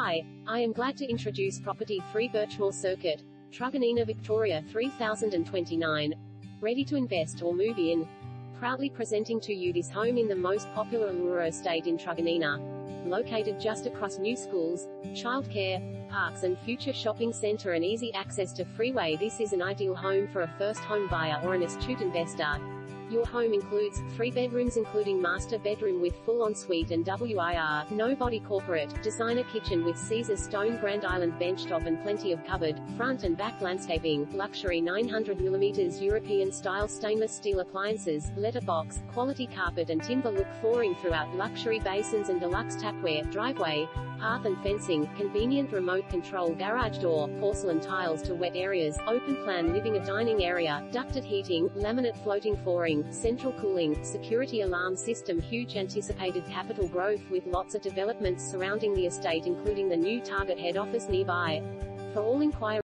Hi, I am glad to introduce Property 3 Birchmore Circuit, Truganina Victoria 3029. Ready to invest or move in? Proudly presenting to you this home in the most popular Allura estate in Truganina. Located just across new schools, childcare, parks and future shopping center and easy access to freeway this is an ideal home for a first home buyer or an astute investor. Your home includes three bedrooms including master bedroom with full ensuite and WIR, no body corporate, designer kitchen with Caesarstone Grand Island benchtop and plenty of cupboard, front and back landscaping, luxury 900mm European style stainless steel appliances, letterbox, quality carpet and timber look flooring throughout, luxury basins and deluxe tapware, driveway, path and fencing, convenient remote control garage door, porcelain tiles to wet areas, open plan living a dining area, ducted heating, laminate floating flooring, central cooling, security alarm system huge anticipated capital growth with lots of developments surrounding the estate including the new Target head office nearby. For all inquiries